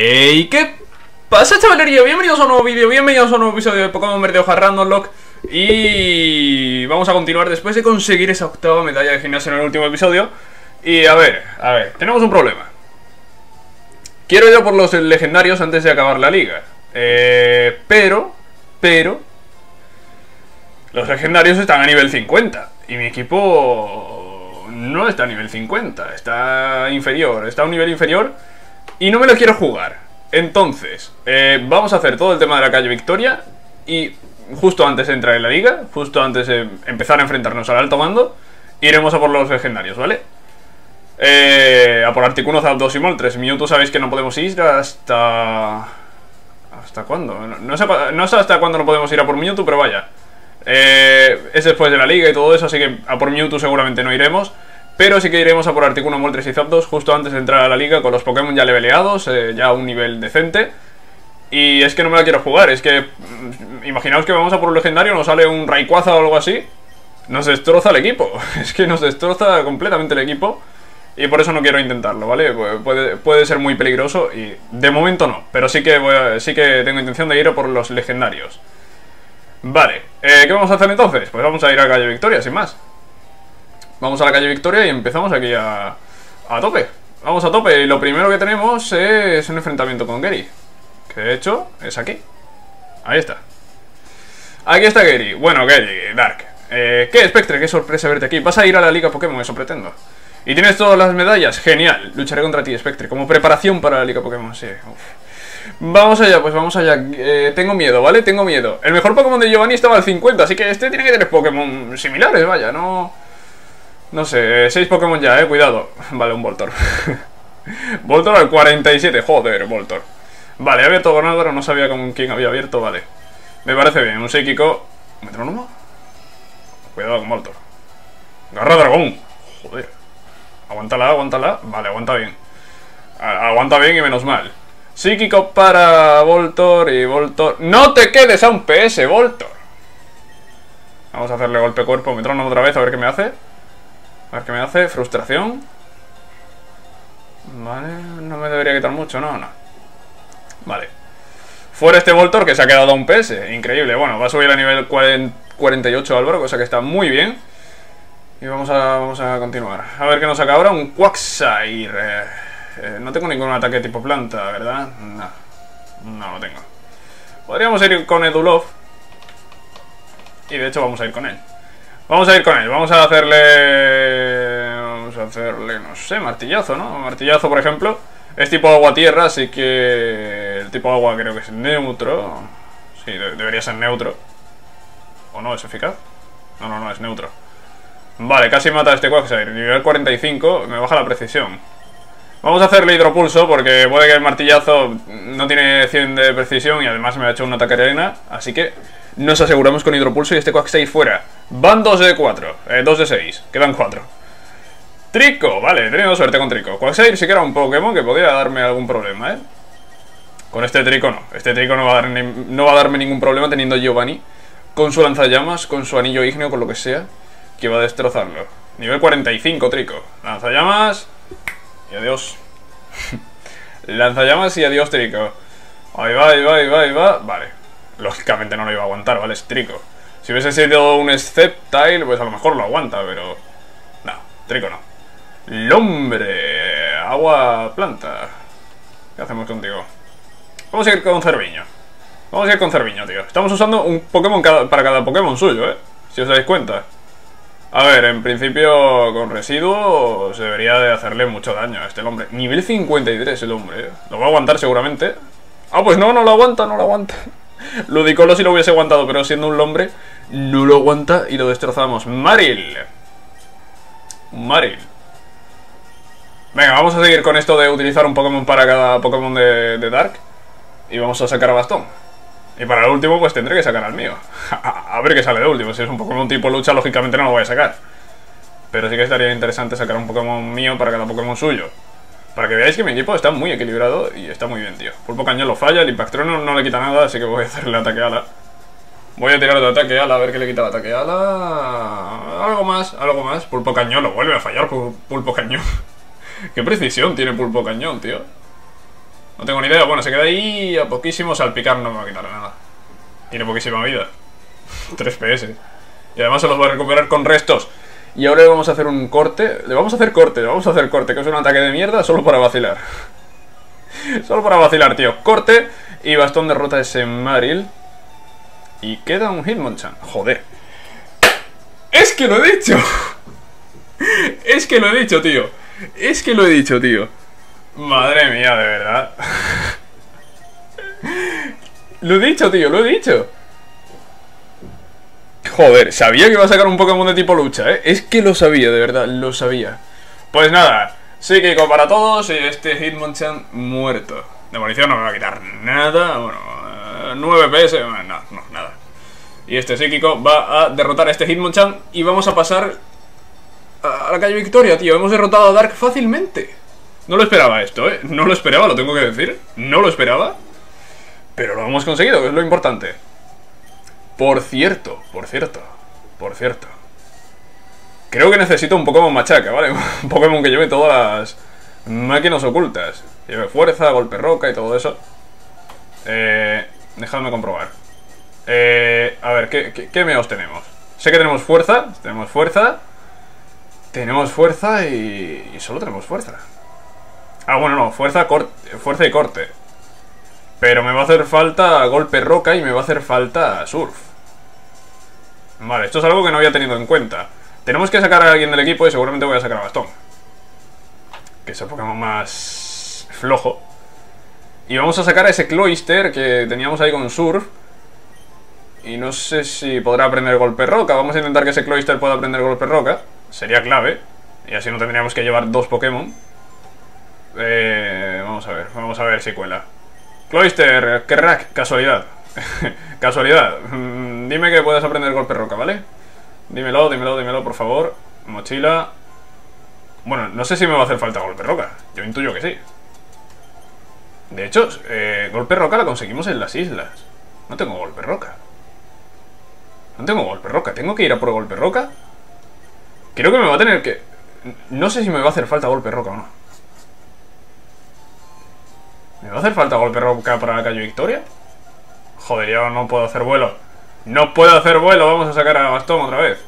Hey, ¿qué pasa chavalería? Bienvenidos a un nuevo vídeo, bienvenidos a un nuevo episodio de Pokémon Verde Hoja Random Lock Y vamos a continuar después de conseguir esa octava medalla de gimnasio en el último episodio. Y a ver, a ver, tenemos un problema. Quiero ir por los legendarios antes de acabar la liga. Eh, Pero, pero Los legendarios están a nivel 50 Y mi equipo no está a nivel 50 Está inferior, está a un nivel inferior y no me lo quiero jugar. Entonces, eh, vamos a hacer todo el tema de la calle Victoria y justo antes de entrar en la liga, justo antes de empezar a enfrentarnos al alto mando, iremos a por los legendarios, ¿vale? Eh, a por Articuno, Zapdos y Moltres. Mewtwo sabéis que no podemos ir hasta... ¿Hasta cuándo? No, sé, no sé hasta cuándo no podemos ir a por Mewtwo, pero vaya. Eh, es después de la liga y todo eso, así que a por Mewtwo seguramente no iremos. Pero sí que iremos a por Articuno, Moltres y Zapdos justo antes de entrar a la liga con los Pokémon ya leveleados, eh, ya a un nivel decente. Y es que no me la quiero jugar, es que... Mm, imaginaos que vamos a por un legendario, nos sale un Rayquaza o algo así. Nos destroza el equipo, es que nos destroza completamente el equipo. Y por eso no quiero intentarlo, ¿vale? Puede, ser muy peligroso y de momento no. Pero sí que, sí que tengo intención de ir a por los legendarios. Vale, eh, ¿qué vamos a hacer entonces? Pues vamos a ir a Calle Victoria, sin más. Vamos a la calle Victoria y empezamos aquí a, a tope. Vamos a tope y lo primero que tenemos es un enfrentamiento con Gary. Que de hecho es aquí. Ahí está. Aquí está Gary. Bueno, Gary, Dark. Eh, ¿Qué, Spectre? Qué sorpresa verte aquí. Vas a ir a la Liga Pokémon, eso pretendo. ¿Y tienes todas las medallas? Genial. Lucharé contra ti, Spectre, como preparación para la Liga Pokémon, sí. Vamos allá, pues vamos allá. Eh, tengo miedo, ¿vale? Tengo miedo. El mejor Pokémon de Giovanni estaba al 50, así que este tiene que tener Pokémon similares, vaya, no... No sé, 6 Pokémon ya, eh, cuidado. Vale, un Voltor. Voltor al 47, joder, Voltor. Vale, he abierto Gonador, no sabía con quién había abierto, vale. Me parece bien, un psíquico. ¿Metrónomo? Cuidado con Voltor. Garra Dragón. Joder. Aguántala, aguántala. Vale, aguanta bien. Aguanta bien y menos mal. Psíquico para Voltor y Voltor. ¡No te quedes a un PS, Voltor! Vamos a hacerle golpe cuerpo, metrónomo otra vez, a ver qué me hace a ver qué me hace. Frustración. Vale, no me debería quitar mucho, ¿no? No. Vale. Fuera este Voltor que se ha quedado a un PS. Increíble. Bueno, va a subir a nivel 48 Álvaro, cosa que está muy bien. Y vamos a, vamos a continuar. A ver qué nos saca ahora. Un Quagsire. Eh, eh, no tengo ningún ataque tipo planta, ¿verdad? No. No lo tengo. Podríamos ir con Edulov. Y de hecho vamos a ir con él. Vamos a ir con él, vamos a hacerle... Vamos a hacerle, no sé, martillazo, ¿no? Martillazo, por ejemplo. Es tipo agua-tierra, así que... El tipo agua creo que es neutro. Sí, debería ser neutro. ¿O no? ¿Es eficaz? No, no, no, es neutro. Vale, casi mata a este Quagsire. Nivel 45, me baja la precisión. Vamos a hacerle hidropulso porque puede que el martillazo no tiene 100 de precisión y además me ha hecho un ataque arena. Así que nos aseguramos con hidropulso y este Quagsire fuera. Van 2 de 4, eh, 2 de 6, quedan 4. Trico, vale, he tenido suerte con Trico. Quagsire sí que era un Pokémon que podría darme algún problema, ¿eh? Con este Trico no. Este Trico no va, a dar no va a darme ningún problema teniendo Giovanni con su lanzallamas, con su anillo ígneo, con lo que sea, que va a destrozarlo. Nivel 45, Trico. Lanzallamas y adiós. lanzallamas y adiós, Trico. Ahí va, ahí va, ahí va, ahí va. Vale. Lógicamente no lo iba a aguantar, ¿vale? Es Trico. Si hubiese sido un Sceptile, pues a lo mejor lo aguanta, pero... No, Trico no. Lombre, agua, planta. ¿Qué hacemos contigo? Vamos a ir con Cerviño. Vamos a ir con Cerviño, tío. Estamos usando un Pokémon para cada Pokémon suyo, ¿eh? Si os dais cuenta. A ver, en principio con residuos debería de hacerle mucho daño a este hombre. Nivel 53 el hombre, ¿eh? Lo va a aguantar seguramente. Ah, pues no, no lo aguanta, no lo aguanta. Ludicolo si lo hubiese aguantado, pero siendo un hombre no lo aguanta y lo destrozamos. Maril. Maril. Venga, vamos a seguir con esto de utilizar un Pokémon para cada Pokémon de, Dark. Y vamos a sacar a Bastón. Y para el último pues tendré que sacar al mío. a ver qué sale de último. Si es un Pokémon tipo lucha, lógicamente no lo voy a sacar. Pero sí que estaría interesante sacar un Pokémon mío para cada Pokémon suyo. Para que veáis que mi equipo está muy equilibrado y está muy bien, tío. Pulpo cañón lo falla, el Impactron no le quita nada, así que voy a hacerle ataque ala. Voy a tirar de ataque ala, a ver qué le quita el ataque ala. Algo más, algo más. Pulpo cañón, lo vuelve a fallar pulpo cañón. qué precisión tiene pulpo cañón, tío. No tengo ni idea. Bueno, se queda ahí a poquísimo salpicar. No me va a quitar nada. Tiene poquísima vida. 3 PS. Y además se los voy a recuperar con restos. Y ahora le vamos a hacer un corte. Le vamos a hacer corte, le vamos a hacer corte, que es un ataque de mierda solo para vacilar. solo para vacilar, tío. Corte y bastón derrota ese Maril. Y queda un Hitmonchan. Joder. Es que lo he dicho. es que lo he dicho, tío. Es que lo he dicho, tío. Madre mía, de verdad. lo he dicho, tío, lo he dicho. Joder, sabía que iba a sacar un Pokémon de tipo lucha, ¿eh? Es que lo sabía, de verdad, lo sabía. Pues nada, psíquico para todos y este Hitmonchan muerto. De munición no me va a quitar nada, bueno, 9 PS, no, no, nada. Y este psíquico va a derrotar a este Hitmonchan y vamos a pasar a la calle Victoria, tío. Hemos derrotado a Dark fácilmente. No lo esperaba esto, ¿eh? No lo esperaba, lo tengo que decir. No lo esperaba. Pero lo hemos conseguido, que es lo importante. Por cierto, por cierto, por cierto. Creo que necesito un Pokémon machaca, ¿vale? Un Pokémon que lleve todas las máquinas ocultas. Lleve fuerza, golpe roca y todo eso. Eh, dejadme comprobar. Eh, a ver, ¿qué, qué, meos tenemos? Sé que tenemos fuerza, tenemos fuerza. Tenemos fuerza y, y solo tenemos fuerza. Ah, bueno, no, fuerza, fuerza y corte. Pero me va a hacer falta golpe roca y me va a hacer falta surf. Vale, esto es algo que no había tenido en cuenta. Tenemos que sacar a alguien del equipo y seguramente voy a sacar a Bastón. Que es el Pokémon más flojo. Y vamos a sacar a ese Cloyster que teníamos ahí con Surf. Y no sé si podrá aprender golpe roca. Vamos a intentar que ese Cloyster pueda aprender golpe roca. Sería clave. Y así no tendríamos que llevar dos Pokémon. Eh, vamos a ver, vamos a ver si cuela. Cloyster, crack, casualidad. casualidad. Mm, dime que puedes aprender golpe roca, ¿vale? Dímelo, dímelo, dímelo, por favor. Mochila. Bueno, no sé si me va a hacer falta golpe roca. Yo intuyo que sí. De hecho, eh, golpe roca la conseguimos en las islas. No tengo golpe roca. No tengo golpe roca. ¿Tengo que ir a por golpe roca? Creo que me va a tener que... No sé si me va a hacer falta golpe roca o no. ¿Me va a hacer falta golpe roca para la calle Victoria? Joder, ya no puedo hacer vuelo. No puedo hacer vuelo, vamos a sacar a Bastón otra vez.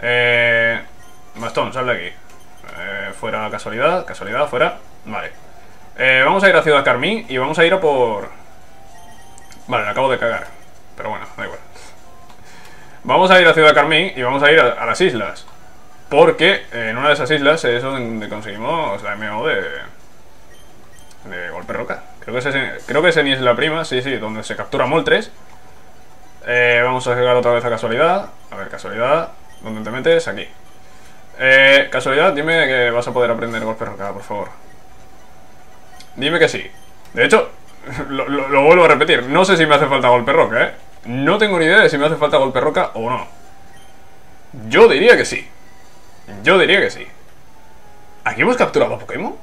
Eh... Bastón, sal de aquí. Eh, fuera casualidad, casualidad, fuera. Vale. Eh, vamos a ir a Ciudad Carmín y vamos a ir a por... Vale, la acabo de cagar. Pero bueno, da igual. Vamos a ir a Ciudad Carmín y vamos a ir a, las islas. Porque en una de esas islas es donde conseguimos la MO de... De golpe roca. Creo que, ese, creo que es la prima, sí, sí, donde se captura Moltres. Eh, vamos a llegar otra vez a casualidad. A ver, casualidad. ¿Dónde te metes? Aquí. Eh, casualidad, dime que vas a poder aprender golpe roca, por favor. Dime que sí. De hecho, lo, lo, vuelvo a repetir. No sé si me hace falta golpe roca, ¿eh? No tengo ni idea de si me hace falta golpe roca o no. Yo diría que sí. Yo diría que sí. ¿Aquí hemos capturado a Pokémon?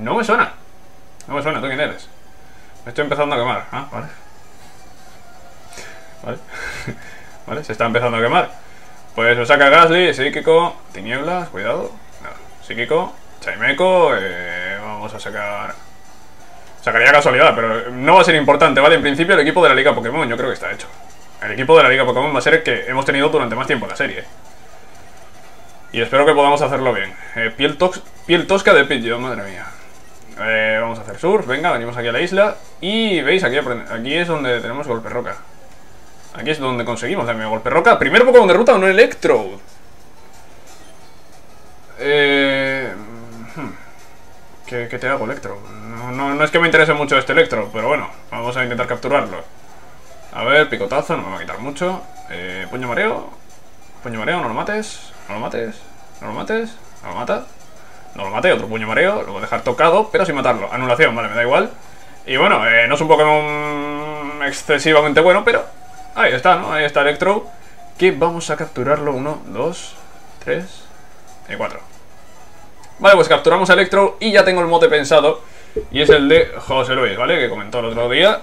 No me suena. No me suena, ¿tú quién eres? Me estoy empezando a quemar. Ah, vale. Vale. vale, se está empezando a quemar. Pues lo saca Gasly, psíquico, tinieblas, cuidado. No, psíquico, Chaimeco, eh, vamos a sacar... Sacaría casualidad, pero no va a ser importante, ¿vale? En principio el equipo de la Liga Pokémon yo creo que está hecho. El equipo de la Liga Pokémon va a ser el que hemos tenido durante más tiempo en la serie. Y espero que podamos hacerlo bien. Eh, piel, piel tosca de Pidgeot, madre mía. Eh, vamos a hacer surf, venga, venimos aquí a la isla. Y veis, aquí, aquí es donde tenemos golpe roca. Aquí es donde conseguimos darme golpe roca. Primer Pokémon de ruta, un Electrode eh... Hmm, ¿Qué, te hago, Electro? No, no, es que me interese mucho este Electro Pero bueno, vamos a intentar capturarlo. A ver, picotazo, no me va a quitar mucho. Eh, Puño mareo. Puño mareo, no lo mates. No lo mates. No lo mates. No lo mata no lo maté, otro puño mareo, lo voy a dejar tocado, pero sin matarlo. Anulación, vale, me da igual. Y bueno, eh, no es un Pokémon excesivamente bueno, pero ahí está, ¿no? Ahí está Electro, que vamos a capturarlo. Uno, dos, tres y cuatro. Vale, pues capturamos a Electro y ya tengo el mote pensado. Y es el de José Luis, ¿vale? Que comentó el otro día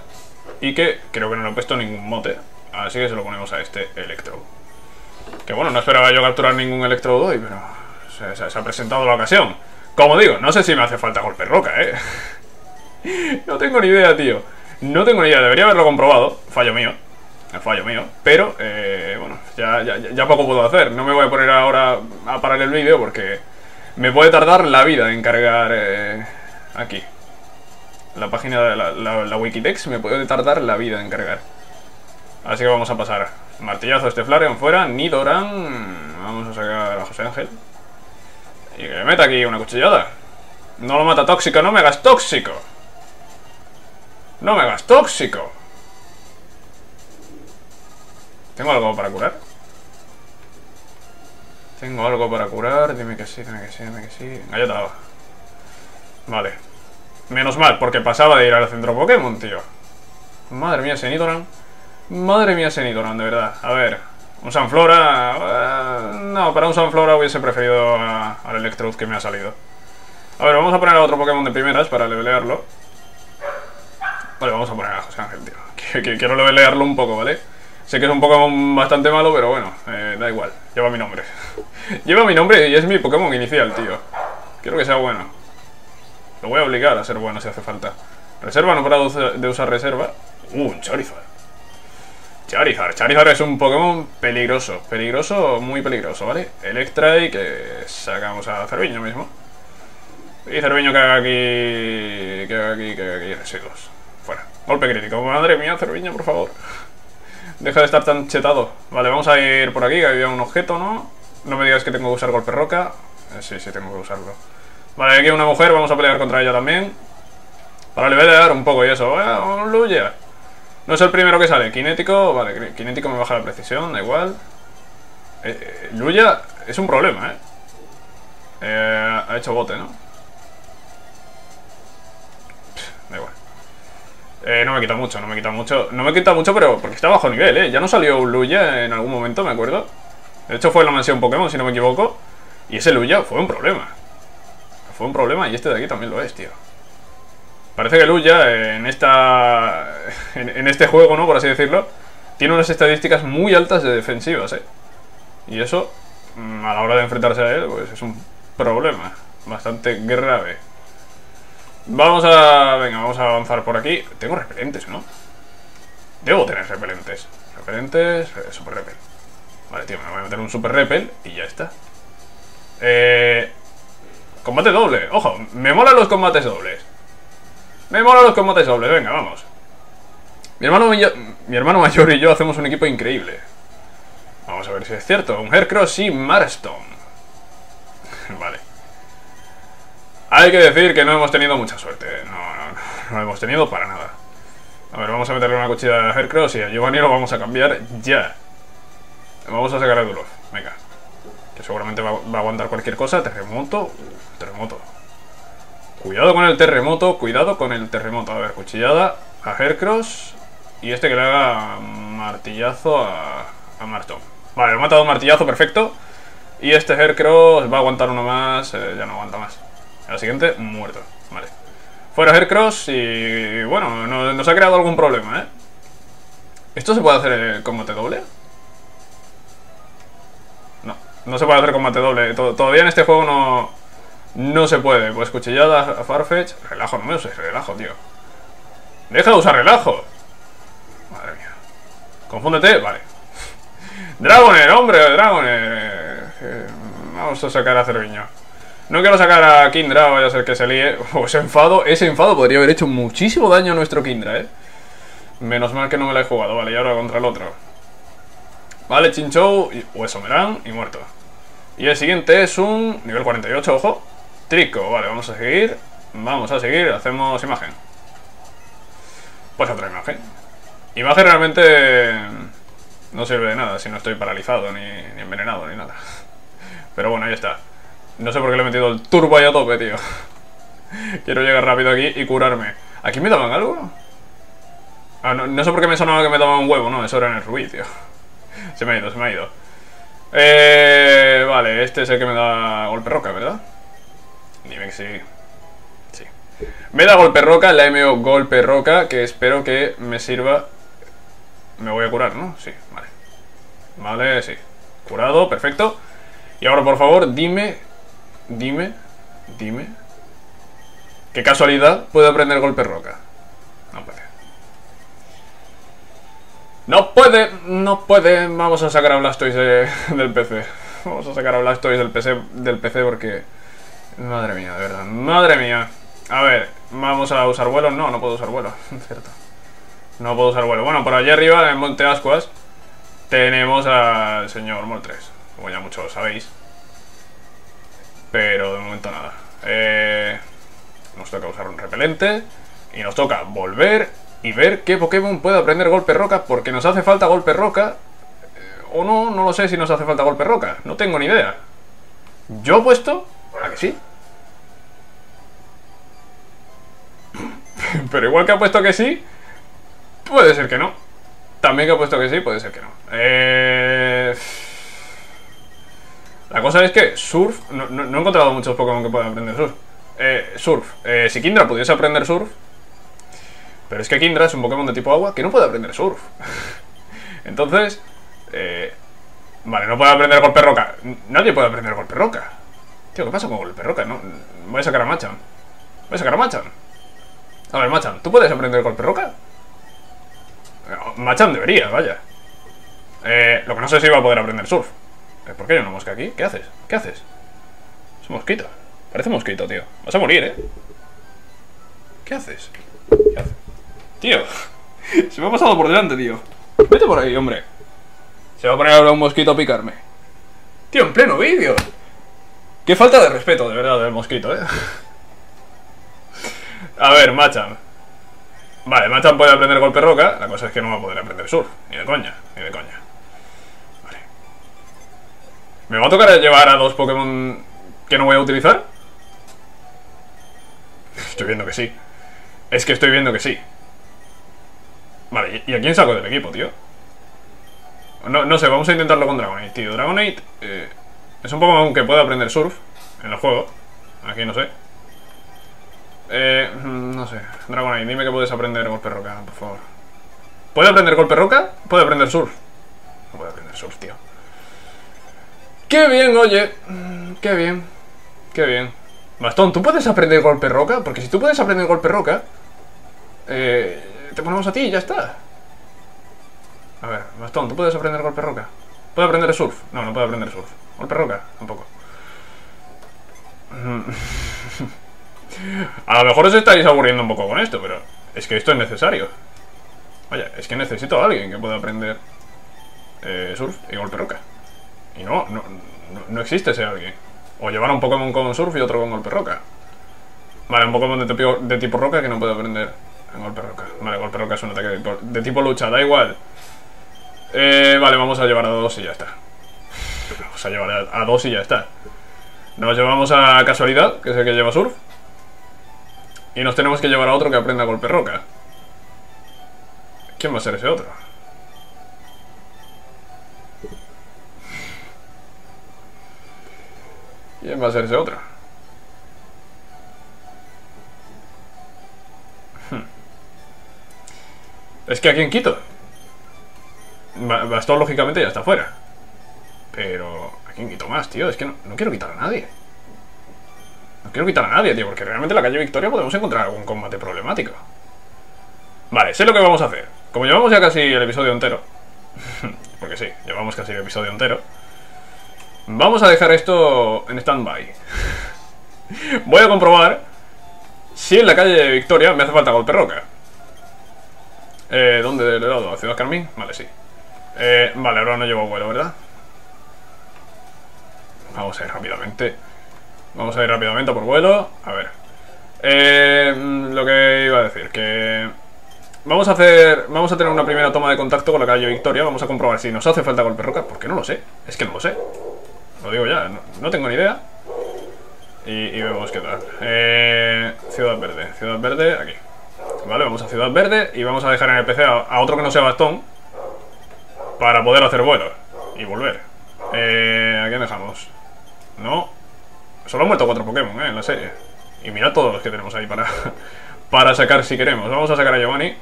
y que creo que no le he puesto ningún mote. Así que se lo ponemos a este Electro. Que bueno, no esperaba yo capturar ningún Electro hoy, pero se, ha presentado la ocasión. Como digo, no sé si me hace falta golpe roca, ¿eh? no tengo ni idea, tío. No tengo ni idea, debería haberlo comprobado. Fallo mío. Fallo mío. Pero, eh, bueno, ya, ya, ya poco puedo hacer. No me voy a poner ahora a parar el vídeo porque me puede tardar la vida en cargar eh, aquí. La página de la, la, me puede tardar la vida en cargar. Así que vamos a pasar. Martillazo este Flareon fuera. Nidoran. Vamos a sacar a José Ángel. Y que me meta aquí una cuchillada. No lo mata tóxico, no me hagas tóxico. No me hagas tóxico. ¿Tengo algo para curar? Tengo algo para curar. Dime que sí, dime que sí, dime que sí. Galleta Vale. Menos mal, porque pasaba de ir al centro Pokémon, tío. Madre mía, Senidoran. Madre mía, Senidoran, de verdad. A ver, un Sanflora... No, para un Sanflora hubiese preferido al Electrode que me ha salido. A ver, vamos a poner a otro Pokémon de primeras para levelearlo. Vale, vamos a poner a José Ángel, tío. Quiero levelearlo un poco, ¿vale? Sé que es un Pokémon bastante malo, pero bueno, eh, da igual. Lleva mi nombre. Lleva mi nombre y es mi Pokémon inicial, tío. Quiero que sea bueno. Lo voy a obligar a ser bueno si hace falta. Reserva, no para de usar reserva. Uh, un Charizard. Charizard. Charizard es un Pokémon peligroso. Peligroso, muy peligroso, ¿vale? Electra y que sacamos a Cerviño mismo. Y Cerviño que haga aquí... Que haga aquí, que haga aquí residuos. Fuera. Golpe crítico. Madre mía, Cerviño, por favor. Deja de estar tan chetado. Vale, vamos a ir por aquí, que había un objeto, ¿no? No me digas que tengo que usar golpe roca. Eh, sí, sí, tengo que usarlo. Vale, aquí hay una mujer, vamos a pelear contra ella también. Para dar un poco y eso. un Luya. No es el primero que sale. Kinético, vale, kinético me baja la precisión, da igual. Eh, eh, es un problema, ¿eh? ¿eh? Ha hecho bote, ¿no? da igual. Eh, no me quita mucho, no me quita mucho. No me quita mucho, pero porque está bajo nivel, ¿eh? Ya no salió un Luya en algún momento, me acuerdo. De hecho fue en la mansión Pokémon, si no me equivoco. Y ese Luya fue un problema fue un problema y este de aquí también lo es, tío. Parece que Luya en esta... En, este juego, ¿no? Por así decirlo, tiene unas estadísticas muy altas de defensivas, ¿eh? Y eso, mm, a la hora de enfrentarse a él, pues es un problema bastante grave. Vamos a... Venga, vamos a avanzar por aquí. Tengo repelentes, ¿no? Debo tener repelentes. Repelentes... Eh, super repel. Vale, tío, me voy a meter un super repel y ya está. Eh... Combate doble, ojo, me molan los combates dobles Me molan los combates dobles, venga, vamos. Mi hermano, mayor y yo hacemos un equipo increíble. Vamos a ver si es cierto. Un Hercross y Marston. Vale. Hay que decir que no hemos tenido mucha suerte. No, no, no hemos tenido para nada. A ver, vamos a meterle una cuchilla a Hercross Y a Giovanni lo vamos a cambiar ya. Vamos a sacar a Dulof, venga. Que seguramente va, va a aguantar cualquier cosa. Terremoto. Terremoto. Cuidado con el terremoto, cuidado con el terremoto. A ver, cuchillada a Hercross. Y este que le haga martillazo a, a Marton. Vale, lo ha matado martillazo, perfecto. Y este Hercross va a aguantar uno más, eh, ya no aguanta más. El siguiente, muerto. Vale. Fuera Hercross y bueno, nos, ha creado algún problema, ¿eh? ¿Esto se puede hacer el combate doble? No, no se puede hacer combate doble. Todavía en este juego no, no se puede. Pues cuchillada a Farfetch. Relajo, no me uses relajo, tío. Deja de usar relajo. Madre mía. Confúndete, vale. Dragoner, hombre, Dragoner. Eh, vamos a sacar a Cerviño. No quiero sacar a Kindra, vaya a ser que se líe. O ese enfado, ese enfado podría haber hecho muchísimo daño a nuestro Kindra, eh. Menos mal que no me la he jugado, vale, y ahora contra el otro. Vale, Chinchou, Hueso Merán y muerto. Y el siguiente es un nivel 48, ojo. Trico, vale, vamos a seguir. Vamos a seguir, hacemos imagen. Pues otra imagen. Imagen realmente no sirve de nada si no estoy paralizado, ni, envenenado, ni nada. Pero bueno, ahí está. No sé por qué le he metido el turbo ahí a tope, tío. Quiero llegar rápido aquí y curarme. ¿Aquí me daban algo? Ah, no, no sé por qué me sonaba que me daban un huevo, no, eso era en el rubí, tío. Se me ha ido, se me ha ido. Eh, vale, este es el que me da golpe roca, ¿verdad? Dime que sí. Sí. Me da golpe roca, la MO golpe roca, que espero que me sirva... Me voy a curar, ¿no? Sí, vale. Vale, sí. Curado, perfecto. Y ahora, por favor, dime... Dime... Dime. Qué casualidad puede aprender golpe roca. No puede. No puede, no puede. Vamos a sacar a Blastoise de- del PC. Vamos a sacar a Blastoise del PC, del PC porque... Madre mía, de verdad. Madre mía. A ver, vamos a usar vuelo. No, no puedo usar vuelo. Cierto. No puedo usar vuelo. Bueno, por allá arriba, en Monte Ascuas, tenemos al señor Moltres. Como ya muchos sabéis. Pero de momento nada. Eh, nos toca usar un repelente. Y nos toca volver y ver qué Pokémon puede aprender golpe roca. Porque nos hace falta golpe roca. eh, o no, no lo sé si nos hace falta golpe roca. No tengo ni idea. Yo he puesto. ¿A que sí? Pero igual que ha puesto que sí, puede ser que no. También que ha puesto que sí, puede ser que no. Eh... La cosa es que Surf... No, he encontrado muchos Pokémon que puedan aprender Surf. Eh, surf. Eh, si Kindra pudiese aprender Surf... Pero es que Kindra es un Pokémon de tipo agua que no puede aprender Surf. Entonces... eh, vale, no puede aprender Golpe Roca. Nadie puede aprender Golpe Roca. Tío, ¿qué pasa con Golpe Roca? No, voy a sacar a Machan. Voy a sacar a Machan. A ver, Machan, ¿tú puedes aprender Golpe Roca? Eh, Machan debería, vaya. Eh, lo que no sé si va a poder aprender surf. Eh, ¿Por qué hay una mosca aquí? ¿Qué haces? ¿Qué haces? Es un mosquito. Parece un mosquito, tío. Vas a morir, ¿eh? ¿Qué haces? ¿Qué haces? Tío. Se me ha pasado por delante, tío. Vete por ahí, hombre. Se va a poner ahora un mosquito a picarme. Tío, en pleno vídeo. Qué falta de respeto, de verdad, del mosquito, ¿eh? A ver, Machan. Vale, Machan puede aprender golpe roca. La cosa es que no va a poder aprender surf. Ni de coña, ni de coña. Vale. ¿Me va a tocar llevar a dos Pokémon que no voy a utilizar? Estoy viendo que sí. Es que estoy viendo que sí. Vale, ¿y a quién saco del equipo, tío? No, no sé, vamos a intentarlo con Dragonite, tío. Dragonite eh, es un Pokémon que puede aprender surf en el juego. Aquí no sé. Eh, no sé. Dragonite, dime que puedes aprender golpe roca, por favor. ¿Puede aprender golpe roca? Puede aprender surf. No puede aprender surf, tío. ¡Qué bien, oye! ¡Qué bien! ¡Qué bien! Bastón, ¿tú puedes aprender golpe roca? Porque si tú puedes aprender golpe roca, eh, te ponemos a ti y ya está. A ver, Bastón, ¿tú puedes aprender golpe roca? ¿Puede aprender surf? No, no puede aprender surf. Golpe roca, tampoco. A lo mejor os estáis aburriendo un poco con esto, pero es que esto es necesario. Vaya, es que necesito a alguien que pueda aprender eh, surf y golpe roca. Y no, no, no existe ese alguien. O llevar a un Pokémon con surf y otro con golpe roca. Vale, un Pokémon de tipo, de tipo roca que no puede aprender en golpe roca. Vale, golpe roca es un ataque de tipo, de tipo lucha, da igual. Eh, vale, vamos a llevar a dos y ya está. Vamos a llevar a, dos y ya está. Nos llevamos a casualidad, que es el que lleva surf. Y nos tenemos que llevar a otro que aprenda golpe roca. ¿Quién va a ser ese otro? ¿Quién va a ser ese otro? Hmm. Es que aquí en Quito. Ba- Bastón, lógicamente, ya está fuera. Pero aquí en Quito más, tío. Es que no, no quiero quitar a nadie. No quiero quitar a nadie, tío, porque realmente en la calle Victoria podemos encontrar algún combate problemático. Vale, sé lo que vamos a hacer. Como llevamos ya casi el episodio entero, porque sí, llevamos casi el episodio entero, vamos a dejar esto en stand-by. Voy a comprobar si en la calle Victoria me hace falta golpe roca. Eh, ¿Dónde le he dado? ¿A Ciudad Carmín? Vale, sí. Eh, vale, ahora no llevo vuelo, ¿verdad? Vamos a ir rápidamente. Vamos a ir rápidamente por vuelo. A ver. Eh, lo que iba a decir, que... Vamos a hacer... Vamos a tener una primera toma de contacto con la calle Victoria. Vamos a comprobar si nos hace falta golpe roca. Porque no lo sé. Es que no lo sé. Lo digo ya. No, tengo ni idea. Y, vemos qué tal. Eh, Ciudad Verde. Ciudad Verde, aquí. Vale, vamos a Ciudad Verde y vamos a dejar en el PC a, otro que no sea bastón. Para poder hacer vuelo. Y volver. Eh, ¿A quién dejamos? No. Solo han muerto cuatro Pokémon, ¿eh? En la serie. Y mirad todos los que tenemos ahí para, para sacar si queremos. Vamos a sacar a Giovanni.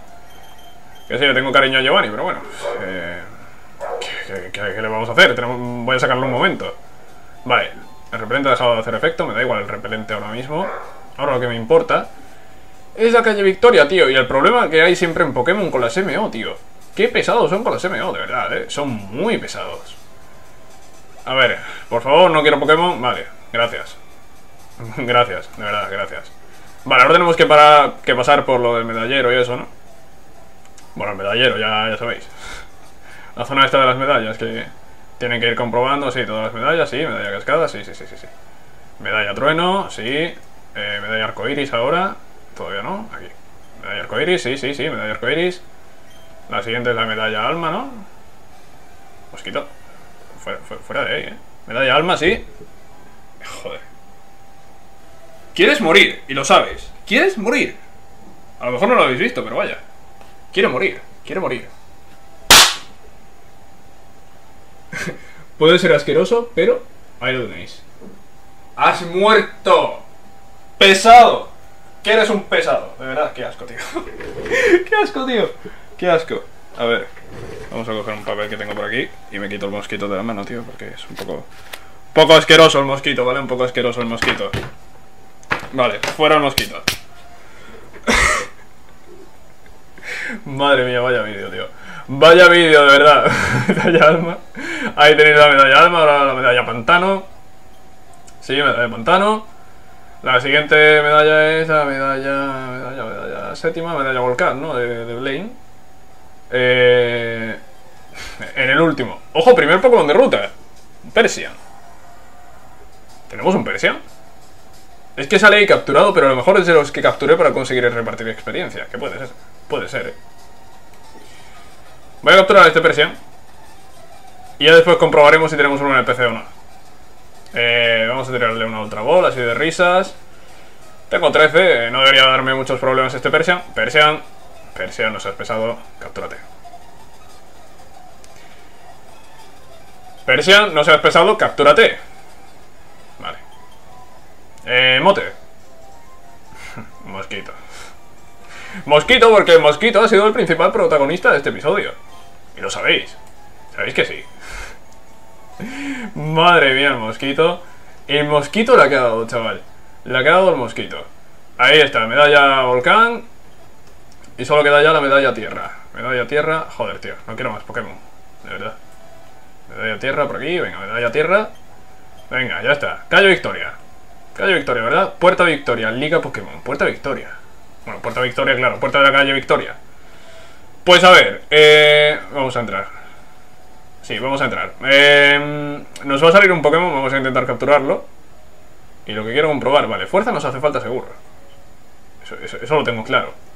Que sí, yo tengo cariño a Giovanni, pero bueno. eh, ¿qué, le vamos a hacer? Voy a sacarlo un momento. Vale. El repelente ha dejado de hacer efecto, me da igual el repelente ahora mismo. Ahora lo que me importa es la calle Victoria, tío. Y el problema que hay siempre en Pokémon con las MO, tío. Qué pesados son con las MO, de verdad, ¿eh? Son muy pesados. A ver, por favor, no quiero Pokémon. Vale, gracias. gracias, de verdad, gracias. Vale, ahora tenemos que, parar, que pasar por lo del medallero y eso, ¿no? Bueno, el medallero, ya, ya sabéis. La zona esta de las medallas, que tienen que ir comprobando, sí, todas las medallas, sí, medalla cascada, sí, sí, sí, sí. sí. Medalla trueno, sí. Eh, medalla arcoiris ahora. Todavía no, aquí. Medalla arcoiris, sí, sí, sí, medalla arcoiris. La siguiente es la medalla alma, ¿no? Mosquito. Fuera, fuera de ahí, ¿eh? Medalla alma, sí. Joder. Quieres morir, y lo sabes. Quieres morir. A lo mejor no lo habéis visto, pero vaya. Quiere morir, quiere morir. Puede ser asqueroso, pero ahí lo tenéis. ¡Has muerto! ¡Pesado! Que eres un pesado, de verdad, qué asco, tío. qué asco, tío. Qué asco. A ver, vamos a coger un papel que tengo por aquí y me quito el mosquito de la mano, tío, porque es un poco... Poco asqueroso el mosquito, ¿vale? Un poco asqueroso el mosquito. Vale, fuera el mosquito. Madre mía, vaya vídeo, tío. Vaya vídeo, de verdad. medalla alma. Ahí tenéis la medalla alma, ahora la medalla pantano. Sí, medalla pantano. La siguiente medalla es la medalla, medalla, medalla séptima, medalla volcán, ¿no? De, de Blaine. Eh, en el último. Ojo, primer Pokémon de ruta. Persian. ¿Tenemos un Persian? Es que sale ahí capturado, pero a lo mejor es de los que capturé para conseguir repartir experiencia. Que puede ser. Puede ser, eh. Voy a capturar a este Persian. Y ya después comprobaremos si tenemos uno en el PC o no. Eh, vamos a tirarle una Ultra Ball, así de risas. Tengo 13, eh, no debería darme muchos problemas este Persian. Persian, Persian, no seas pesado, captúrate. Persian, no seas pesado, captúrate. Vale. Eh, mote. Mosquito. Mosquito, porque el Mosquito ha sido el principal protagonista de este episodio. Y lo sabéis. Sabéis que sí. Madre mía, el Mosquito. El Mosquito le ha quedado, chaval. Le ha quedado el Mosquito. Ahí está, medalla volcán. Y solo queda ya la medalla tierra. Medalla tierra. Joder, tío, no quiero más Pokémon. De verdad. Medalla tierra por aquí. Venga, medalla tierra. Venga, ya está. Calle Victoria. Calle Victoria, ¿verdad? Puerta Victoria, Liga Pokémon. Puerta Victoria. Bueno, Puerta Victoria, claro. Puerta de la calle Victoria. Pues a ver, eh, vamos a entrar. Sí, vamos a entrar. Eh, nos va a salir un Pokémon, vamos a intentar capturarlo. Y lo que quiero comprobar, vale, fuerza nos hace falta seguro. Eso, eso lo tengo claro.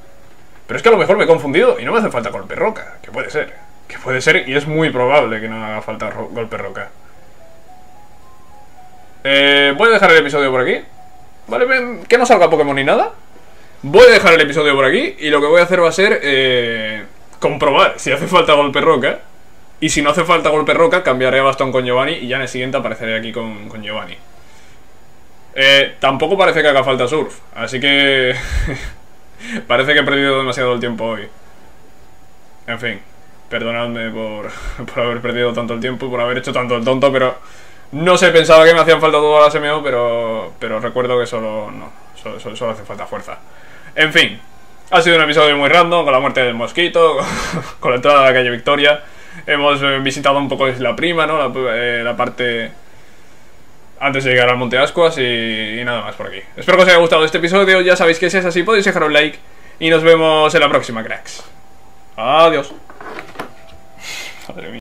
Pero es que a lo mejor me he confundido y no me hace falta golpe roca. Que puede ser. Que puede ser y es muy probable que no haga falta golpe roca. Eh, voy a dejar el episodio por aquí. Vale, que no salga Pokémon ni nada. Voy a dejar el episodio por aquí y lo que voy a hacer va a ser eh, comprobar si hace falta golpe roca. Y si no hace falta golpe roca, cambiaré a bastón con Giovanni y ya en el siguiente apareceré aquí con, con Giovanni. Eh, tampoco parece que haga falta surf, así que... parece que he perdido demasiado el tiempo hoy. En fin, perdonadme por, por haber perdido tanto el tiempo, por haber hecho tanto el tonto, pero... No sé, pensaba que me hacían falta todas las MO, pero, pero recuerdo que solo, no, solo, solo, hace falta fuerza. En fin, ha sido un episodio muy random, con la muerte del mosquito, con la entrada a la calle Victoria. Hemos eh, visitado un poco Isla Prima, ¿no? La, eh, la, parte antes de llegar al Monte Ascuas y, y, nada más por aquí. Espero que os haya gustado este episodio, ya sabéis que si es así podéis dejar un like y nos vemos en la próxima, cracks. Adiós. Madre mía.